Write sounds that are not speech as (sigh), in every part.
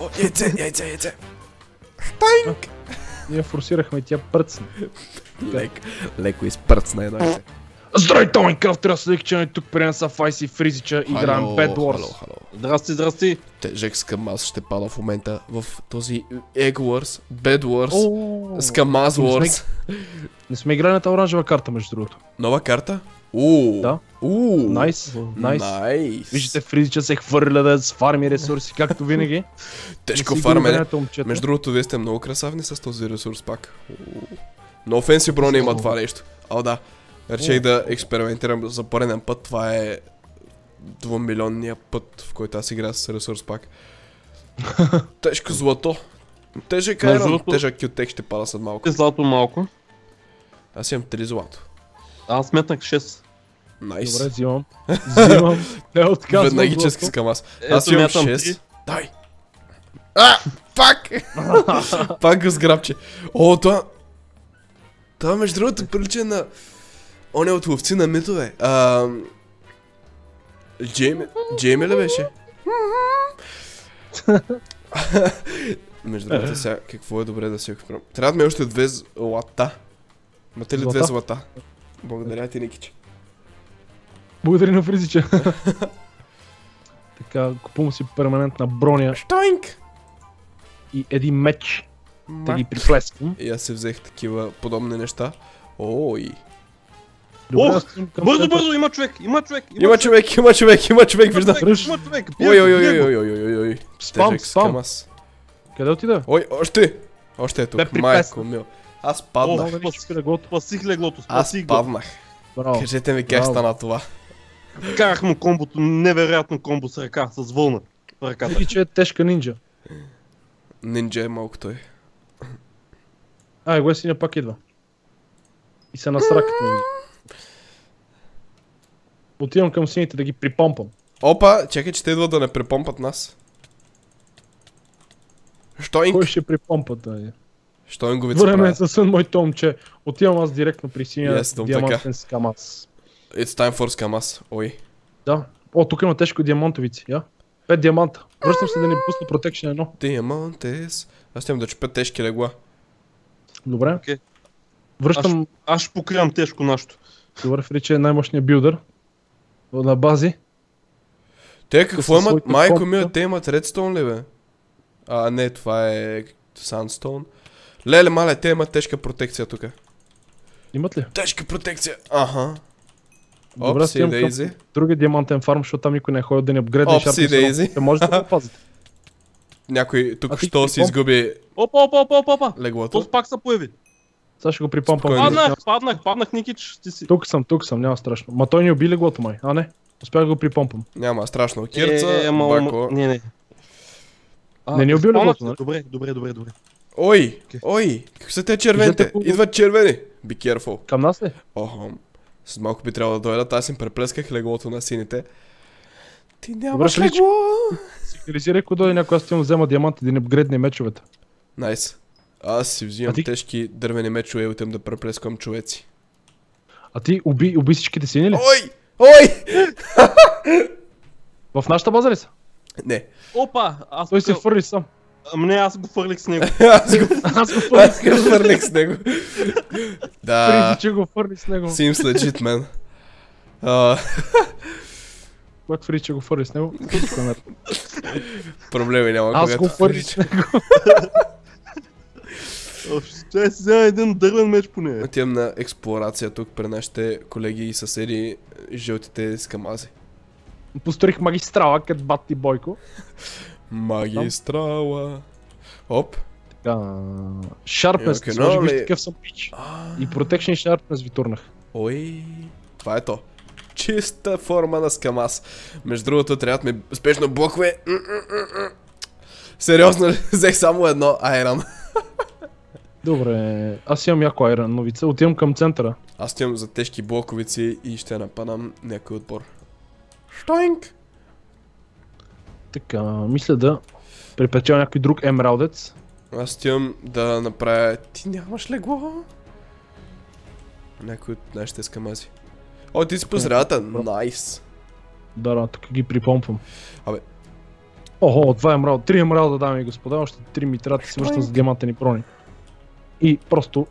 О, яйце, яйце, яйце. Штайнк! Ние форсирахме тя пръцна. Лек, леко изпърцна едно яйце. Здравей, Томи Крафт, трябва да че тук при нас са Файси Фризича, играем Bad Хало, Wars. хало. Здрасти, здрасти. Тежък скамаз ще пада в момента в този Egg Wars, Bad Wars, Скамаз не сме- Wars. Не сме играли на тази оранжева карта, между другото. Нова карта? Уу. Да. Уу. Найс, найс. Найс. Виждате, Фризича се хвърля да сфарми ресурси, както винаги. Тежко Не времето, момчета. Между другото, вие сте много красавни с този ресурс пак. Но офенси броня има това нещо. О, да. Реших да експериментирам за пореден път. Това е двумилионния път, в който аз играя с ресурс пак. (laughs) Тежко злато. Тежък айрон, тежък кютек ще пада след малко. Е злато малко. Аз имам 3 злато. Аз сметнах 6. Найс. Добре, взимам. Взимам. (laughs) Не отказвам. Веднагически злато. скам аз. Ето, Аз имам мятам 6. три. Дай. А! Пак! (laughs) Пак го сграбче. О, това... Това между другото прилича на... Он е от ловци на митове. А... Джейми... Джейми ли беше? (laughs) между другото сега, какво е добре да си експеримент. Трябва да ми е още две злата. Имате ли две Злата? Благодаря ти, Никиче. Благодаря на Фризича. така, купувам си перманентна броня Штойнк! и един меч. Да ги Мак. приплесквам. И аз се взех такива подобни неща. Ой. Добре, Ох, Бързо, бързо, има човек, има човек. Има човек, има човек, има човек, виждам. Ръж. има човек. Ой, ой, ой, ой, ой, ой, ой. Спам, спам. Къде отида? Ой, още! Още е тук, майко мил. Аз паднах. Ни чупи леглото. Спасих леглото, Аз спасих го. паднах. Браво. Кажете ми как Браво. стана това. Карах му комбото, невероятно комбо с ръка, с вълна. Ръката. Фризича е тежка нинджа. Нинджа е малко той. Ай, го синя пак идва. И се насра като ме види. Отивам към сините да ги припомпам. Опа, чакай, че те идват да не препомпат нас. Що Кой инк? ще припомпа да Що инговица Време е за сън, мой момче. Отивам аз директно при синия Yes, диамантен скамас. It's time for скамас. Ой. Да. О, тук има тежко диамантовици. Я. Пет диаманта. Връщам се да ни пусна протекшн едно. Диамантес. Аз ще да чупя тежки легла. Добре. Окей. Връщам. Аз ще покривам тежко нашето. Добре, Фриче е най-мощният билдър. На бази. Те какво имат? Майко ми, те имат редстоун ли бе? А, не, това е Sandstone. Леле, мале, те имат тежка протекция тук. Имат ли? Тежка протекция. Аха. Добре, Опси Дейзи. другия диамантен фарм, защото там никой не е ходил да ни апгрейдне Опси Дейзи. Ще може да го пазите. Някой тук що си изгуби Опа, опа, опа, опа, опа. леглото. То пак се появи. Сега ще го припомпам. Паднах, паднах, паднах, Никич. Ти си. Тук съм, тук съм, няма страшно. Ма той ни уби леглото май. А не, успях да го припомпам. Няма страшно. Кирца, Е, ма, Бако. ма, Не, не. А, Не ни уби леглото, нали? Добре, добре, добре, добре. Ой, ой, как са те червените? Идват червени. Be careful. Към нас ли? Охо. С малко би трябвало да дойдат, аз им преплесках леглото на сините. Ти нямаш Фрич. легло. Сигнализирай, ако дойде някой, аз отивам да взема диаманти да ни апгрейдне мечовете. Найс. Аз си взимам ти- тежки дървени мечове и отивам да преплескам човеци. А ти уби, уби всичките сини ли? Ой! Ой! (laughs) В нашата база ли са? Не. Опа, аз Той се фърли сам. Ам, Не, аз го фърлих с него. (laughs) Аз го Аз го фърлих. аз го фърлих с него. Да. Преди, че го фърли с него. Seems legit, man. Когато Фриди, че го фърли с него. проблеми няма. Аз когато го фърли с него. Ще си взема един дървен меч по нея. Отивам на експлорация тук при нашите колеги и съседи жълтите скамази. Построих магистрала, къд бати Бойко. Магистрала. Оп. Така, Sharpness, Окей, okay, може би такъв съм пич. И Protection Sharpness ви турнах. Ой. Това е то. Чиста форма на скамас. Между другото, трябва ми спешно блокове. Сериозно ли? (laughs) Взех само едно айран. Добре, аз имам яко айран новица. Отивам към центъра. Аз отивам за тежки блоковици и ще нападам някой отбор. Штойнк! Така, мисля да припечеля някой друг емералдец. Аз отивам да направя... Ти нямаш легло? Някой от нашите скамази. О, ти си по средата. Найс. Да, да, тук ги припомпвам. Охо, два емрал, три емралда, дами и господа, още три митрата се връщам за диамантени брони. И просто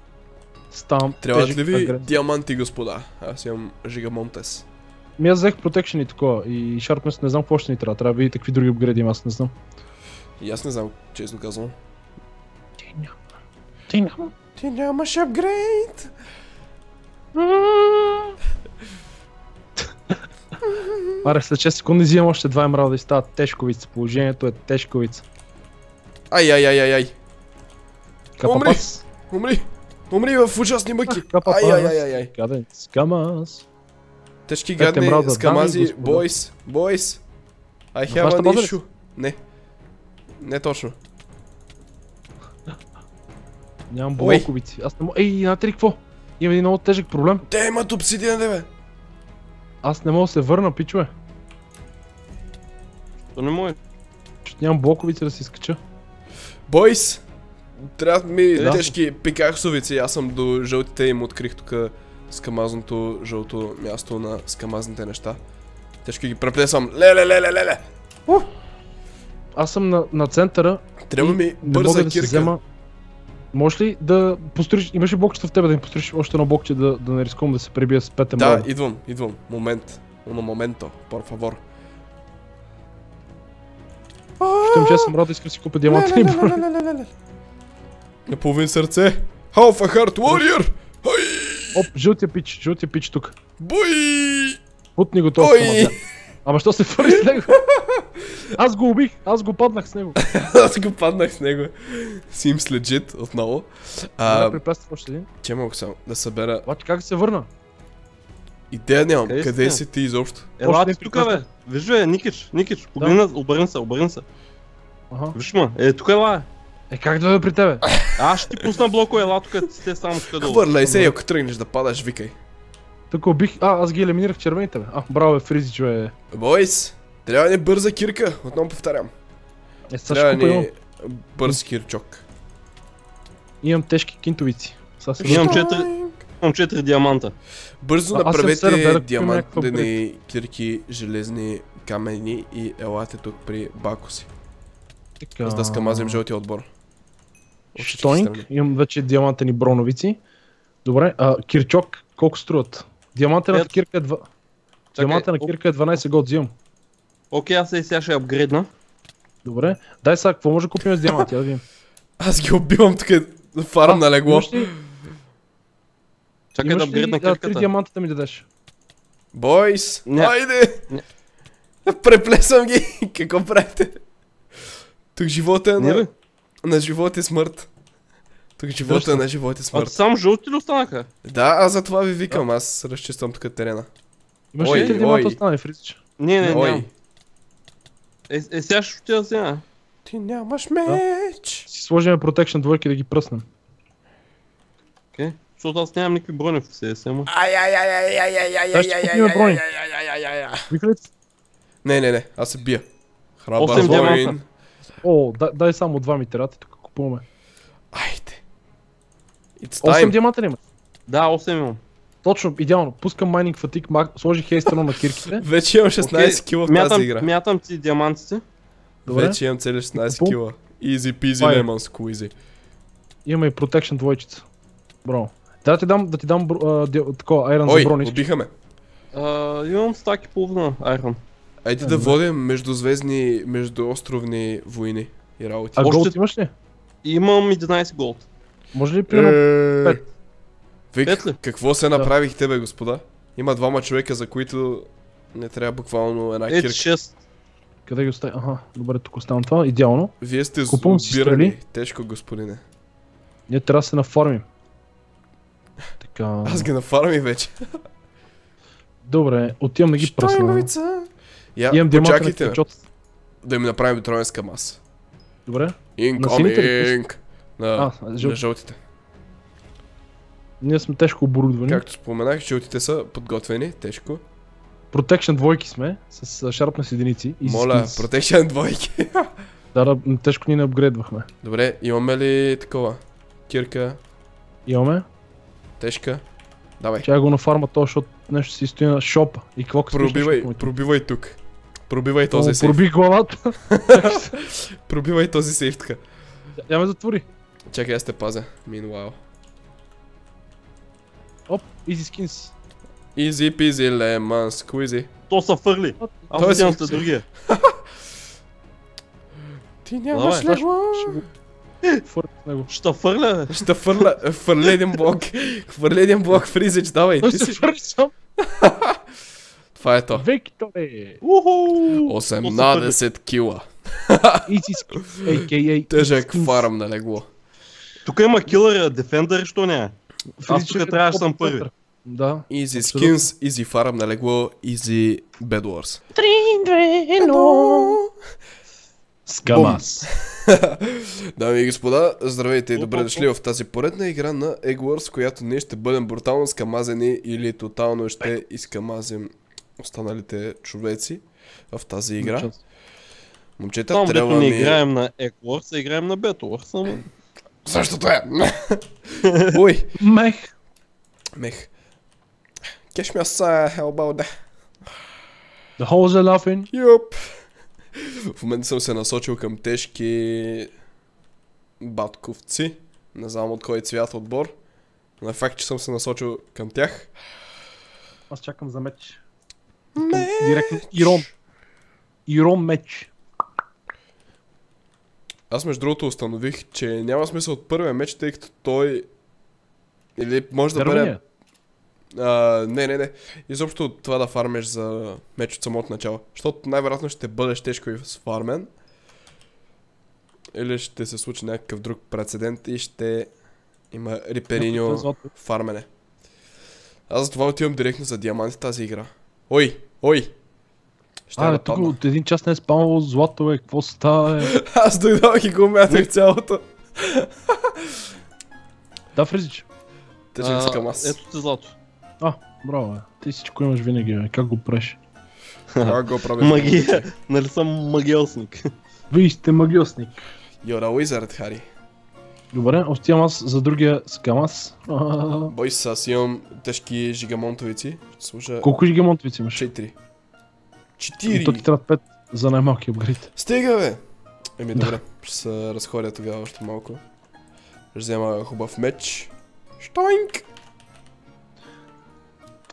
ставам Трябват ли ви диаманти, господа? Аз имам Жига Монтес. Ми аз взех протекшн и такова. И Sharpness не знам какво ще ни трябва. Трябва да видите какви други апгрейди има, аз не знам. И аз не знам, честно казвам. Ти няма. Ти няма. Ти нямаш апгрейд! (laughs) Аре, след 6 секунди взимам още два емралда и става тежковица. Положението е тежковица. Ай, ай, ай, ай, ай. Капапас. Умри! Умри в ужасни мъки! Ай, ай, ай, ай, ай. Гаден скамас. Тежки Пет гадни емралда, скамази, бойс, бойс. I have an issue. Не. Не точно. Нямам блоковици. Аз не мога. Ей, знаете ли какво? Има един много тежък проблем. Те имат обсидиан, бе. Аз не мога да се върна, пичове. То не може. Защото нямам блоковици да си скача. Бойс! Трябват ми Да. тежки пикаксовици. Аз съм до жълтите им открих тук скамазното жълто място на скамазните неща. Тежки ги преплесвам. Леле, леле, леле! Аз съм на, на центъра Трябва ми бърза да кирка. взема... Можеш ли да построиш... Имаш ли блокчета в тебе да им построиш още едно блокче да, да не рискувам да се пребия с пет Да, идвам, идвам. Момент. Уно моменто, por favor. Щем, че съм рад да искам да си купя диамантени брони. На половин сърце. Half a heart warrior! Оп, жълтия пич, жълтия пич тук. Бой! Путни го този Ой! камазя. Ама що се фърли с него? Аз го убих, аз го паднах с него. (laughs) Аз го паднах с него. Sims legit отново. А... А, Препрествам още един. че мога само да събера. Обаче как се върна? Идея нямам. Къде Къде си ти изобщо? Ела ти тук, бе. Виж, бе, Никич, Никич, погледна, обърни се, обърни се. Ага. Виж ма, е, тук ела, е. Е, как да дойда при тебе? Аз ще ти пусна блоко, ела тук, сте само тук долу. Хвърляй се и ако тръгнеш да падаш, викай. Тук убих... А, аз ги елиминирах червените, бе. А, браво, бе, Фризич, бе. Бойс, трябва ни бърза кирка. Отново повтарям. Е, Трябва ни бърз кирчок. Имам тежки кинтовици. Имам върна. четири, имам четири диаманта. Бързо А, направете диамантени кирки, железни камени и елате тук при Бако си. Така... За да скамазим жълтия отбор. Страни. имам вече диамантени броновици. Добре, а кирчок, колко струват? Диамантената кирка е 2... Диамантена кирка е 12 год взимам. Окей, аз и сега ще апгрейдна. Добре, дай сега, какво може да купим с диаманти, да видим. (laughs) Аз ги убивам тук фарм на легло. Имаш ли, Чакай да апгрейдна а, три кирката. диаманта да ми дадеш? Бойс, Не. айде! Не. Преплесвам ги. (laughs) Какво правите? Тук живота е на. На живот и смърт. Тук живота е на живот и А смърт. само жълти ли останаха? Да, аз за това ви викам. Аз разчиствам тук терена. Имаш ли диаманта ой. останали, Фризич? Не, не, нямам. Е, е, сега ще отида да взема. ти нямаш меч. Си сложим Protection двойки да ги пръснем. Окей. Защото аз нямам никакви брони в CSM. Ай, ай, ай, ай, ай, ай, ай, ай, ай, ай, ай, ай, ай? Не, не, не, аз се бия. Осем воин. О, дай, дай само два митерати, тук купуваме. Айде. It's 8 time. диаманта ли има? Да, 8 имам. Точно, идеално. Пускам майнинг фатик, маг... сложих хейстъно на кирките. (laughs) Вече имам 16 кила в тази мятам, игра. мятам ти диамантите. Добре. Вече имам цели 16 Купувам. кила. Easy peasy е. lemon squeezy. Имаме и Protection двойчица. Бро. Да ти дам, да ти дам ди- такова за Ой, брони. убиха ме. А, имам стак и половина айрон. Айде да водим междузвездни, междуостровни войни и работи. А Още- голд имаш ли? Имам 11 голд. Може ли примерно Е, пет? Вик, Пет ли? какво се направихте бе, господа? Има двама човека, за които не трябва буквално една кирка. 6. Къде ги остави? Аха, добре, тук оставям това. Идеално. Вие сте Купувам си зубирани. Тежко, господине. Ние трябва да се нафармим. Така. Аз ги нафарми вече. Добре, отивам да ги пръсна. Штойновица. Я, Имам на почакайте, да ми направим троен скамас. Добре. На ли Incoming! На, А, на жълт. жълтите. Ние сме тежко оборудвани. Както споменах, жълтите са подготвени, тежко. Protection двойки сме, с а, sharpness единици. Easy Моля. Protection двойки. (laughs) Да, да, тежко ни не апгрейдвахме. Добре, имаме ли такова? Кирка, Имаме. тежка. Давай. Тя го нафарма то, защото нещо си стои на шопа. И какво Пробивай, пробивай тук. Пробивай този О, сейф. проби главата. (laughs) Пробивай този сейф така. Я ме затвори. Чакай, аз те пазя. Meanwhile. Оп, easy skins. Easy peasy lemon squeezy. То са фърли. Аз Той си- след другия. (laughs) Ти нямаш. Ще го... Фърт с него. Ще фърля. Ще фърля, фърля един блок. (laughs) Хвърля един блок в Ризич, давай. Той си... фърли сам. Това е то. Викторе. Уху! 18 кила. Easy skins. A.K.A. Тежък фарм на легло. Тук има килър, дефендър, що не е? Аз Физичен тук трябваше да съм първи. Да. Easy skins, easy фарм на легло, easy bed wars. Скамас. (laughs) Дами и господа, здравейте и добре дошли в тази поредна игра на Egg Wars, в която ние ще бъдем брутално скамазени или тотално ще изкамазим останалите човеци в тази игра. Момчета, Там, дето трябва не ми... играем на Equars, а играем на Betwars, ама... Същото е! (laughs) Ой, Мех. мех. Кеш ми аса, хелбал, да. The holes are laughing. Юп. В момента съм се насочил към тежки батковци. Не знам от кой цвят отбор. Но е факт, че съм се насочил към тях. Аз чакам за меч. Директно Ирон. Ирон меч. Аз между другото установих, че няма смисъл от първия меч, тъй като той... Или може да бъде... А, не, не, не. Изобщо това да фармеш за меч от самото начало. Защото най-вероятно ще бъдеш тежко и с фармен. Или ще се случи някакъв друг прецедент и ще има рипериньо злато. фармене. Аз за това отивам директно за диаманти тази игра. Ой, ой! Ще А, тук от един час не е спамвало злато, е. Какво става, е? (laughs) Аз дойдох и го мятах цялото. Да, Фризич. Тежък скам аз. Ето ти злато. А, браво, бе. Ти всичко имаш винаги, бе. Как го правиш? (laughs) Това го правя. Магия. Нали съм магиосник? Вие сте магиосник. You're a wizard, Хари. Добре, отивам аз за другия скамас. Бой се, аз имам тежки жигамонтовици. Служа Колко жигемонтовици имаш? 4. То ти 4! трябва 5 за най-малки апгрейд. Стига, бе! Еми, добре. Ще се разходя тогава още малко. Ще взема хубав меч. Штойнк!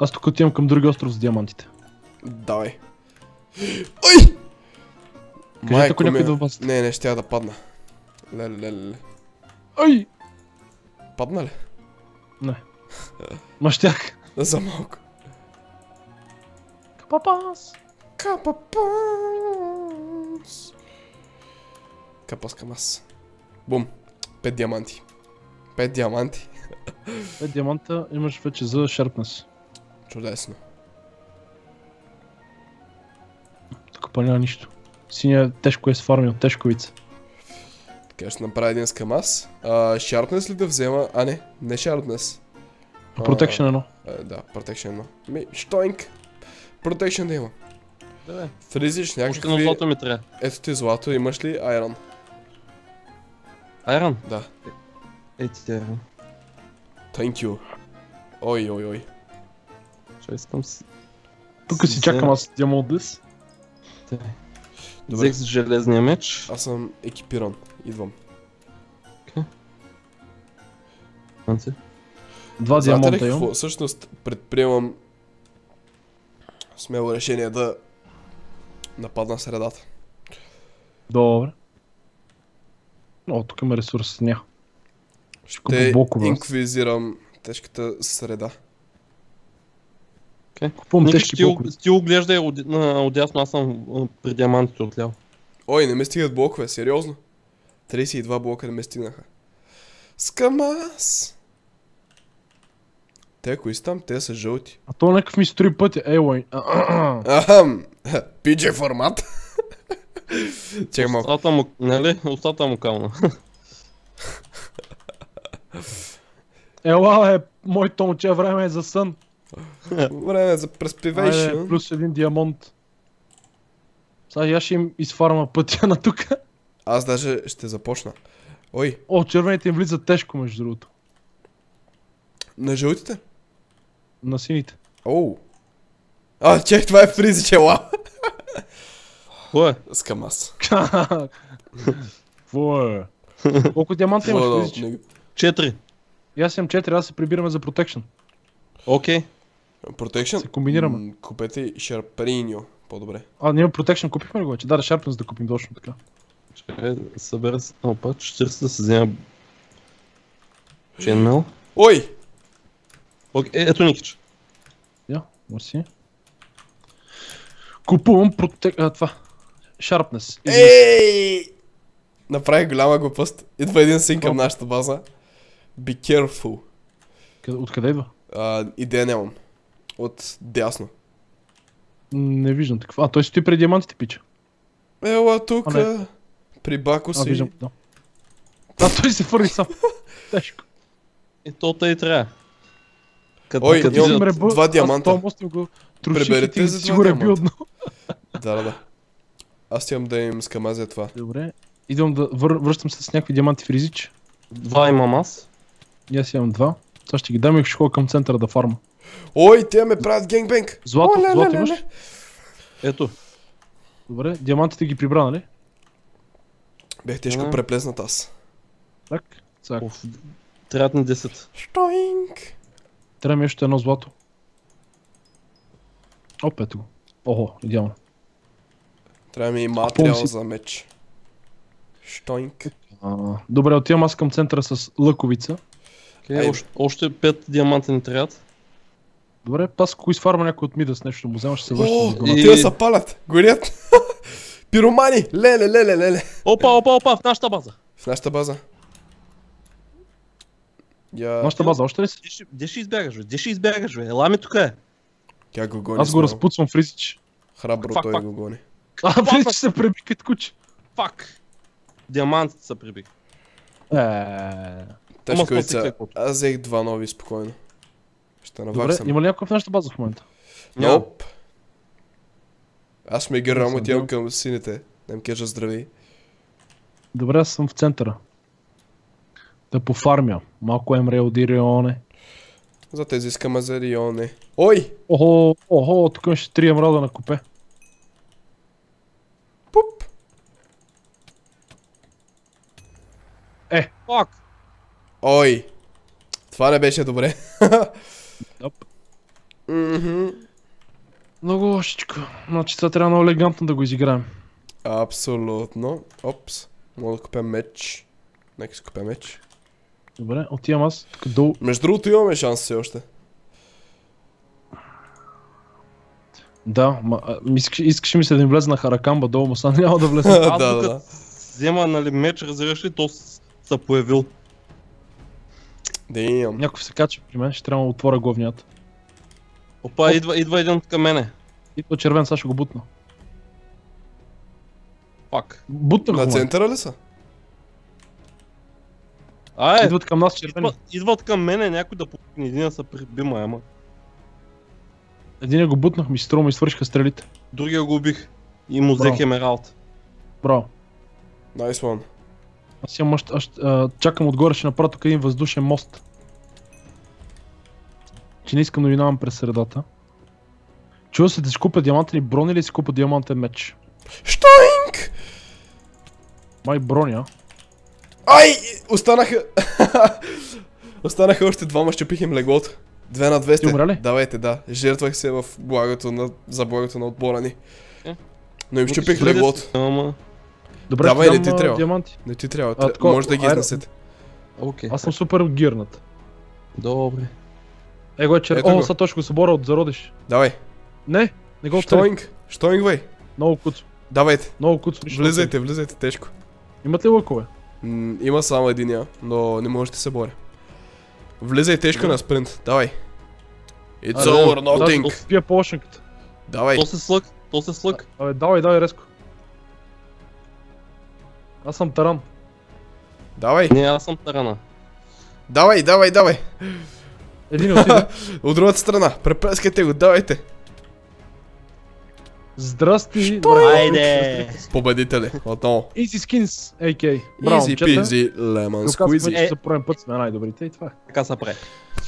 Аз тук отивам към другия остров с диамантите. Давай. Ой! Кажете, ако ми- някой да вас. Не, не, ще я да падна. Леле, леле, леле. Ай! Падна ли? Не. (laughs) Ма щях. За малко. Папас! Капапас. Капас камас. Бум. Пет диаманти. Пет диаманти. (laughs) 5 диаманта имаш вече за Sharpness. Чудесно. Тук па няма нищо. Синя тежко е с фарми от тежковица. Така ще направя един с камас. А, шартнес ли да взема? А не, не Protection едно. А, да, Protection 1. Ми, штойнк. Protection да има. Да, Фризиш Още на някакви... злато ми трябва. Ето ти злато, имаш ли айрон? Айрон. Да. Ети ти айрон. Thank you. Ой, ой, ой. Ще искам си. Тук си чакам аз диамонтис. Добре. Взех с железния меч. Аз съм екипиран. Идвам. Анци. Два диаманта имам. Всъщност предприемам смело решение да нападна средата. Добре. О, тук има ресурс. Ня. Ще блокове. аз. инквизирам тежката среда. Купувам Нека тежки ти, блокове. ти оглеждай от, на, отдясно, аз съм при диамантите отляво. Ой, не ме стигат блокове, сериозно. 32 блока не ме стигнаха. Скамас! Те, кои са там? Те са жълти. А то някакъв ми строи пътя. Ей, Ахам! PJ формат. (laughs) Чакай малко. Устата му, нали? Устата му кална. Ела, е, моето момче време е за сън. Време за Айде, преспивейшн. плюс един диамант. Сега я ще им изфарма пътя на тук. Аз даже ще започна. Ой, О, червените им влизат тежко, между другото. на жълтите? На сините. Оу. А, чех, това е фризи чела. Кой е? С Камаз. (laughs) Какво е? Колко диаманта имаш? Него? Четири. И аз имам 4, аз се прибираме за протекшн. Окей. Protection? Се комбинираме. Купете Шарприньо. По-добре. А, ние протекшн купихме ли го вече? Да, да, Sharpness да купим точно така. Чакай, събера се. Опа, 40 да се взема. Ченмел. Ой! Окей, е, ето Никич. Я, мерси. Купувам протек... А, това. Sharpness. Е! Ей! Направих голяма глупост. Идва един син към нашата база. Be careful. Къде- Откъде идва? А, идея нямам. От дясно. Не виждам такова. А, той стои пред диамантите, пича. Ела тук. А. При Бако А, си. виждам, да. Да, той се фърли сам. (laughs) Тежко. И то тъй трябва. Като, Ой, като имам Ръба, два аз диаманта. този мост го труших и Приберете ти за си го реби одно. (laughs) Да, да, да. Аз имам да им скамазя това. Добре. Идвам да вър... връщам се с някакви диаманти в Ризич. Два имам аз. И аз имам два. Сега ще ги дам и ще ходя към центъра да фарма. Ой, те ме правят генгбенг. Злато, злато ле, имаш? ле. Ето. Добре, диамантите ги прибра, нали? Бях тежко преплеснат аз. Так. Цак. Оф, Трябват ни 10. Штоинг. Трябва ми още едно злато. Оп, ето го. Охо, идеално. Трябва ми и материал си- за меч. Штоинг. Добре, отивам аз към центъра с лъковица. Okay, Айде. още, още 5 диаманта ни трябват. Добре, аз ако изфарма някой от Мидас нещо да му взема, ще се връщам О, с и- те се палят. Горят. Пиромани. Леле, леле, леле. Опа, опа, опа, в нашата база. В нашата база. Я... Нашата база още ли си? Где ще, избягаш, бе? Где ще избягаш, бе? Ела ми тук е. Тя го гони Аз го разпуцвам в Ризич. Храбро Фак, той фак. го гони. А, в Ризич се преби като куче. Фак. Диамантите са прибих. Е, спаси клекото. Аз взех два нови спокойно. Ще Добре, наваксам. има ли някой в нашата база в момента? Няма. Аз рамо, съм отивам към сините. Да им кажа здрави. Добре, аз съм в центъра. Да пофармя. Малко Емрео ди Рионе. За тези скамазарионе. Ой! Охо, охо, тук имаше три емрада на купе. Пуп! Фак. Ой! Това не беше добре. Мгм. Много лошичко. Значи сега трябва много елегантно да го изиграем. Абсолютно. Опс. Мога да купя меч. Нека си купя меч. Добре, отивам аз. Тук долу. Между другото имаме шанс все още. Да, ма, искаш, искаш ми се да им влезе на Харакамба долу, но сега няма да (laughs) влезе. да, Аз да, да. взема нали, меч, разбираш ли, то се появил. Damn. Някой се кача при мен, ще трябва да отворя главният. Опа, идва, идва един към мене. Идва червен, сега ще го бутна. Фак. Бутна го На центъра ли са? А, е, Идват към нас червени. идва, идват към мене някой да пукне един се прибима, ама. Един го бутнах, ми се струва, ми свършиха стрелите. Другия го убих. И му взех емералд. Браво. Nice one. Аз имам още, аз, чакам отгоре, ще направя тук един въздушен мост. Че не искам да минавам през средата. Чува се да си купя диамантени брони или си купя диамантен меч? Штоинг! Май броня. Ай! Останаха... (laughs) Останаха още двама, щупих им леглото. Две на 200. Ти умря ли? Давайте, да. Жертвах се в благото на... за благото на отбора ни. Е. Но им щупих леглото. Ама, Добре, Давай, ще не ти трябва. диаманти. Не ти трябва. А, Може да ги изнесете. окей. Аз съм супер гирнат. Добре. Его е чер... Ето О, ще го съборя от зародиш. Давай. Не, не го. Штоинг. Штоинг, бай. Много куцо. Давайте. Много куцо. Влизайте, влизайте тежко. оттели. Имат ли лъкове? М, има само единия, но не може да се боря. Влизай тежко на спринт. Давай. It's Аре, over nothing. да спия по. Давай. То се слъг, то се слъг. Абе, давай, давай резко. Аз съм таран. Давай. Не, аз съм тарана. Давай, давай, давай. Един отиде. (laughs) От другата страна. Препрескайте го, давайте. Здрасти, Айде! Победители. Отново. Easy Skins, AK. Браво, Easy peasy lemon squeezy. че за първен път сме най-добрите и това е. Така се прави.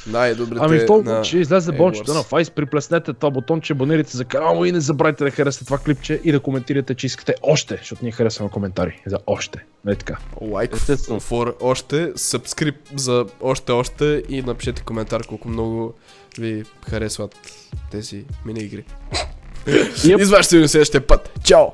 Най-добрите Ами в толкова, на... че излезе бончето на Файс, приплеснете това бутонче, абонирайте за канала и не забравяйте да харесате това клипче и да коментирате, че искате още, защото ние харесваме коментари за още. Нали така? Like Естествено. for още, subscribe за още още и напишете коментар колко много ви харесват тези мини игри. Yep. И с вас ще видим следващия път. Чао!